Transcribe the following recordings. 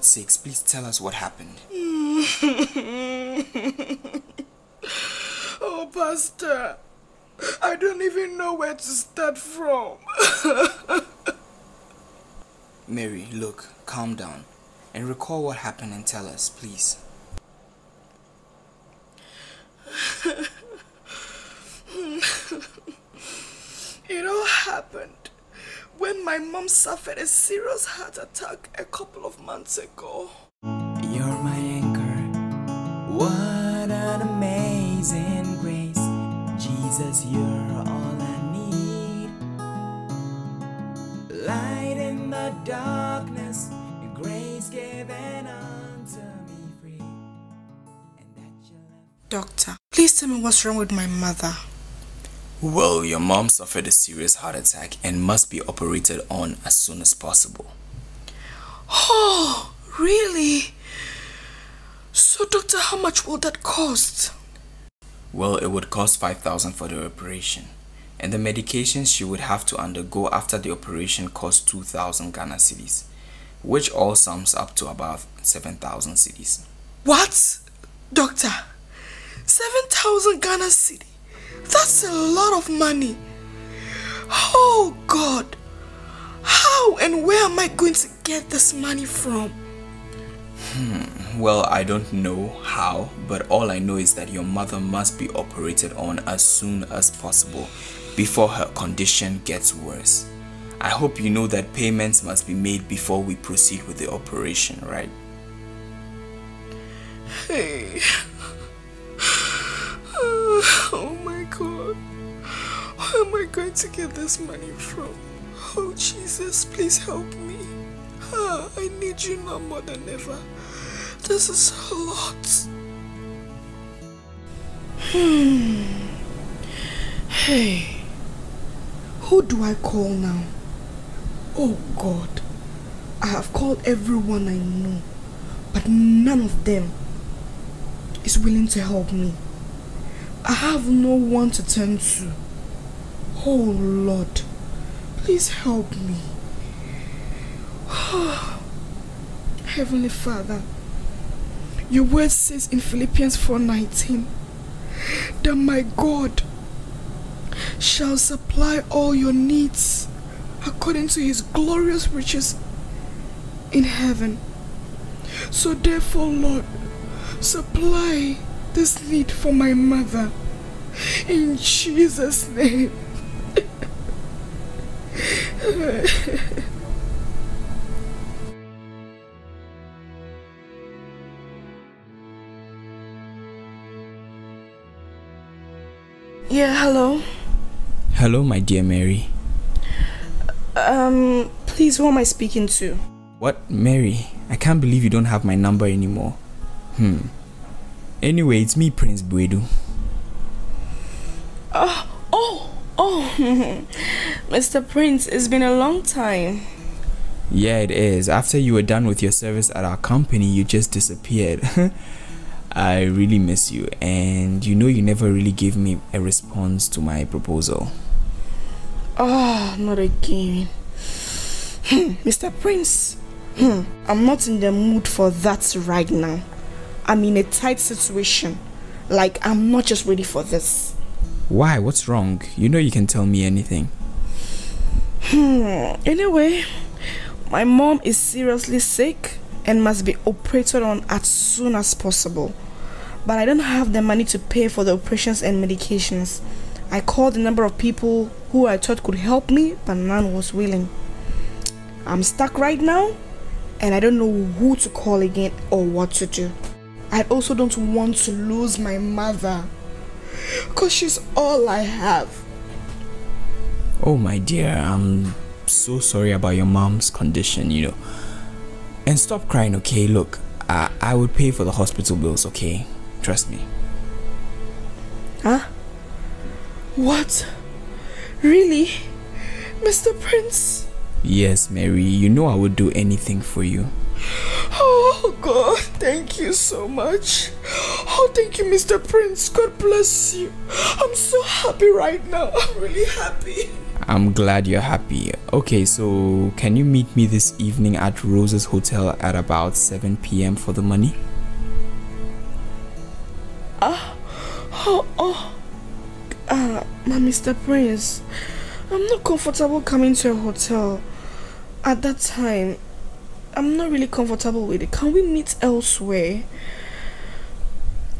God's sakes, please tell us what happened. oh, Pastor, I don't even know where to start from. Mary, look, calm down and recall what happened and tell us, please. it all happened when my mom suffered a serious heart attack a couple of months ago. You're my anchor. What an amazing grace. Jesus, you're all I need. Light in the darkness, your grace given unto me free. Doctor, please tell me what's wrong with my mother. Well, your mom suffered a serious heart attack and must be operated on as soon as possible. Oh, really? So, doctor, how much will that cost? Well, it would cost 5000 for the operation. And the medications she would have to undergo after the operation cost 2000 Ghana cedis, which all sums up to about 7000 cedis. What? Doctor, 7000 Ghana cedis? That's a lot of money. Oh God. How and where am I going to get this money from? Hmm. Well, I don't know how, but all I know is that your mother must be operated on as soon as possible before her condition gets worse. I hope you know that payments must be made before we proceed with the operation, right? Hey. Where am I going to get this money from? Oh Jesus, please help me. Ah, I need you now more than ever. This is a lot. Hmm. Hey. Who do I call now? Oh God. I have called everyone I know, but none of them is willing to help me. I have no one to turn to. Oh Lord, please help me. Heavenly Father, your word says in Philippians 4:19 that my God shall supply all your needs according to his glorious riches in heaven. So therefore, Lord, supply this need for my mother. In Jesus' name. yeah, hello. Hello, my dear Mary. Um, please, who am I speaking to? What, Mary? I can't believe you don't have my number anymore. Hmm. Anyway, it's me, Prince Buedu. Ah, oh, oh, oh, Mr. Prince, it's been a long time. Yeah, it is. After you were done with your service at our company, you just disappeared. I really miss you, and you know you never really gave me a response to my proposal. Oh, not again. Mr. Prince, I'm not in the mood for that right now. I'm in a tight situation. Like, I'm not just ready for this. Why? What's wrong? You know you can tell me anything. Hmm. Anyway, my mom is seriously sick and must be operated on as soon as possible. But I don't have the money to pay for the operations and medications. I called a number of people who I thought could help me, but none was willing. I'm stuck right now and I don't know who to call again or what to do. I also don't want to lose my mother. Because she's all I have. Oh, my dear, I'm so sorry about your mom's condition, you know. And stop crying, okay? Look, I, I would pay for the hospital bills, okay? Trust me. Huh? What? Really? Mr. Prince? Yes, Mary, you know I would do anything for you. Oh God, thank you so much. Oh, thank you, Mr. Prince. God bless you. I'm so happy right now. I'm really happy. I'm glad you're happy. Okay, so can you meet me this evening at Rose's Hotel at about 7 p.m. for the money? Ah, oh, oh. Ah, my Mr. Prince. I'm not comfortable coming to a hotel at that time. I'm not really comfortable with it. Can we meet elsewhere?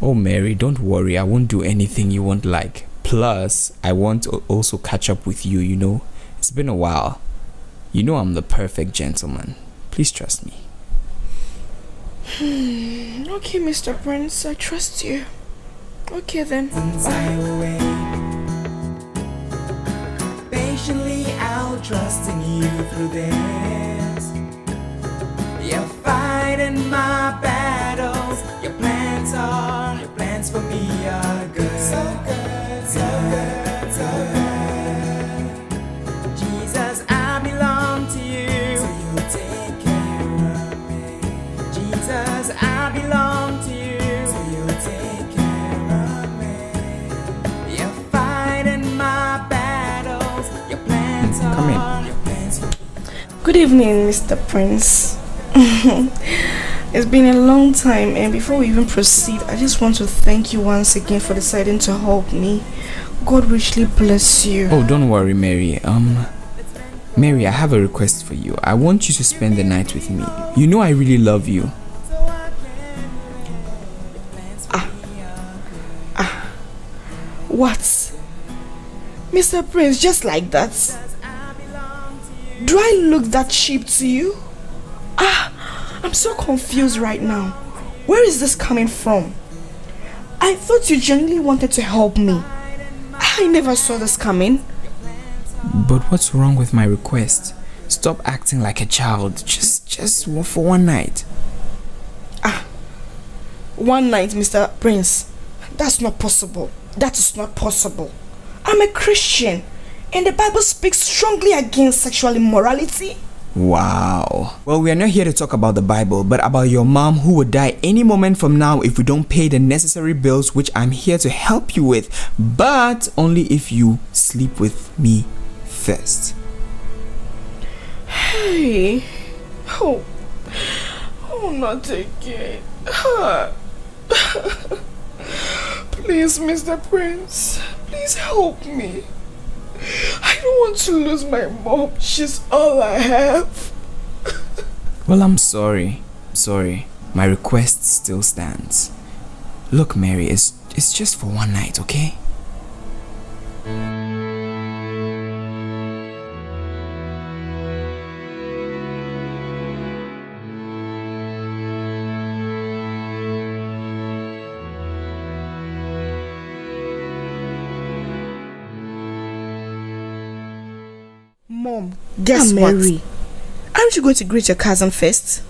Oh, Mary, don't worry. I won't do anything you won't like. Plus, I want to also catch up with you, you know. It's been a while. You know I'm the perfect gentleman. Please trust me. Hmm, okay, Mr. Prince, I trust you. Okay then. Patiently, I'll trust in you through this. You're fighting my battles. Your plans are, your plans for me are good. So good, so good, so good. Jesus, I belong to you. So you take care of me. Jesus, I belong to you. So you take care of me. You're fighting my battles. Your plans Come in. Your plans Good evening, Mr. Prince. it's been a long time, and before we even proceed, I just want to thank you once again for deciding to help me. God richly bless you. Oh, don't worry, Mary. Um, Mary, I have a request for you. I want you to spend the night with me. You know I really love you. Ah What? Mr. Prince, just like that? Do I look that cheap to you? I'm so confused right now. Where is this coming from? I thought you genuinely wanted to help me. I never saw this coming. But what's wrong with my request? Stop acting like a child. Just, just for one night. Ah, one night, Mr. Prince. That's not possible. That is not possible. I'm a Christian, and the Bible speaks strongly against sexual immorality. Wow. Well, we are not here to talk about the Bible, but about your mom who would die any moment from now if we don't pay the necessary bills, which I'm here to help you with, but only if you sleep with me first. Hey. Oh. Oh, not again. Please, Mr. Prince. Please help me. Want to lose my mom. She's all I have. Well, I'm sorry. Sorry. My request still stands. Look, Mary, it's, it's just for one night, okay? Mom, guess what? Mary. Aren't you going to greet your cousin first?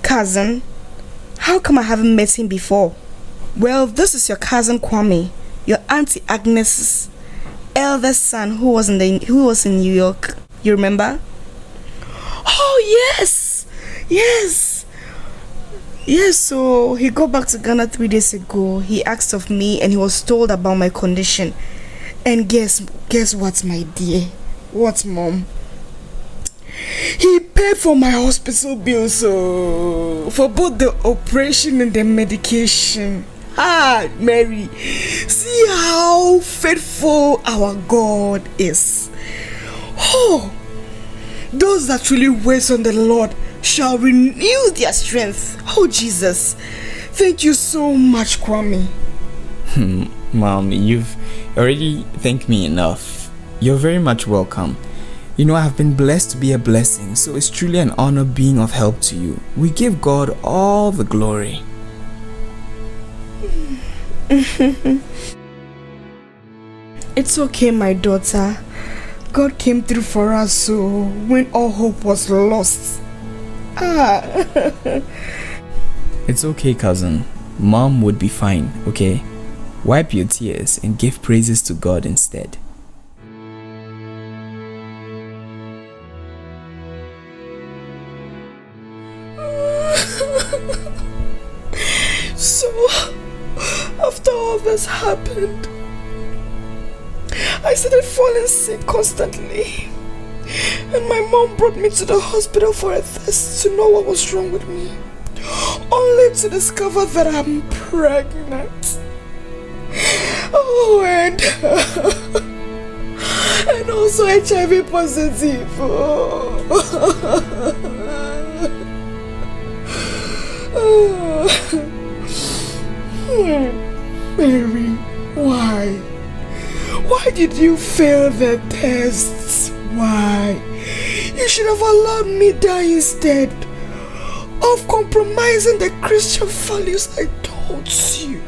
Cousin? How come I haven't met him before? Well, this is your cousin Kwame, your auntie Agnes's eldest son who was in the who was in New York. You remember? Oh yes! Yes! Yes, so he got back to Ghana three days ago. He asked of me and he was told about my condition. And guess guess what, my dear? What mom? He paid for my hospital bill so for both the operation and the medication. Ah, Mary, see how faithful our God is. Oh, those that truly wait on the Lord shall renew their strength. Oh, Jesus. Thank you so much, Kwame. Hmm, Mom, you've already thanked me enough. You're very much welcome. You know, I have been blessed to be a blessing, so it's truly an honor being of help to you. We give God all the glory. it's okay, my daughter. God came through for us so when all hope was lost. Ah. it's okay, cousin. Mom would be fine, okay? Wipe your tears and give praises to God instead. so, after all this happened, I started falling sick constantly. And my mom brought me to the hospital for a test to know what was wrong with me. Only to discover that I'm pregnant. Oh, and, and also HIV positive. Oh. Mary, why? Why did you fail the tests? Why? Should have allowed me die instead of compromising the Christian values I taught you.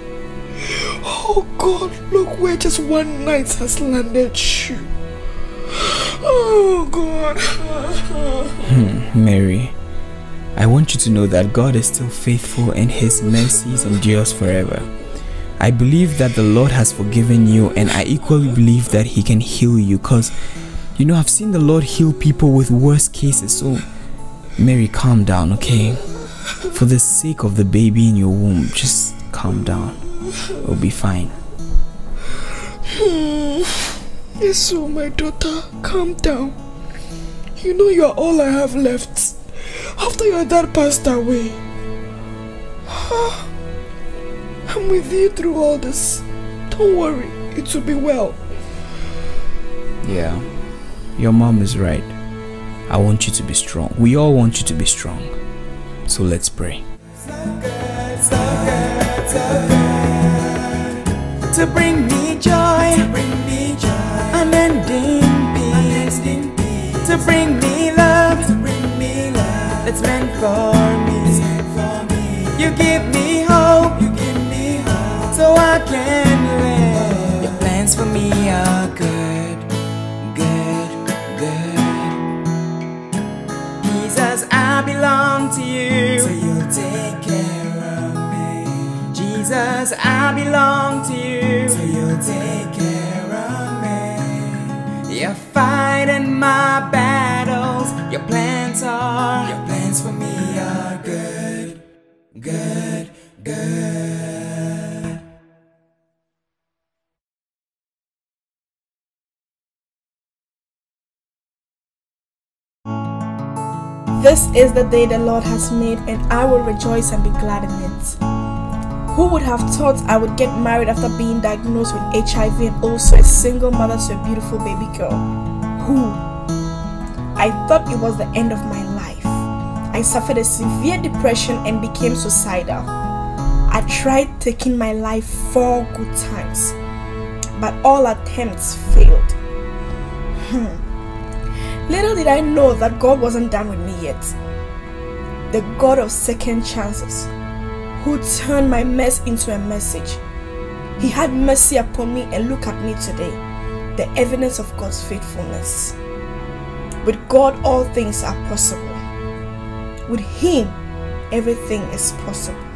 Oh God, look where just one night has landed you. Oh God. hmm, Mary, I want you to know that God is still faithful and His mercies endures forever. I believe that the Lord has forgiven you, and I equally believe that He can heal you because, you know, I've seen the Lord heal people with worse cases. So, Mary, calm down, okay? For the sake of the baby in your womb, just calm down. We'll be fine. Hmm. Yes, so my daughter, calm down. You know you're all I have left after your dad passed away. I'm with you through all this. Don't worry, it will be well. Yeah, your mom is right. I want you to be strong. We all want you to be strong. So let's pray. So good, so good, so good. To bring me joy, to bring me joy, unending peace, unending peace. To bring me love, to bring me love. It's meant for me. Meant for me. You give me hope, you give me hope, so I can live. Your plans for me are good, good, to you. So you take care of me. Jesus, I belong to you. So you take care of me. You're fighting my battles. Your plans are. Your plans for me are good, good, good. This is the day the Lord has made, and I will rejoice and be glad in it. Who would have thought I would get married after being diagnosed with HIV and also a single mother to a beautiful baby girl? Who? I thought it was the end of my life. I suffered a severe depression and became suicidal. I tried taking my life four good times, but all attempts failed. Hmm. Little did I know that God wasn't done with me yet. The God of second chances, who turned my mess into a message. He had mercy upon me and look at me today, the evidence of God's faithfulness. With God, all things are possible. With Him, everything is possible.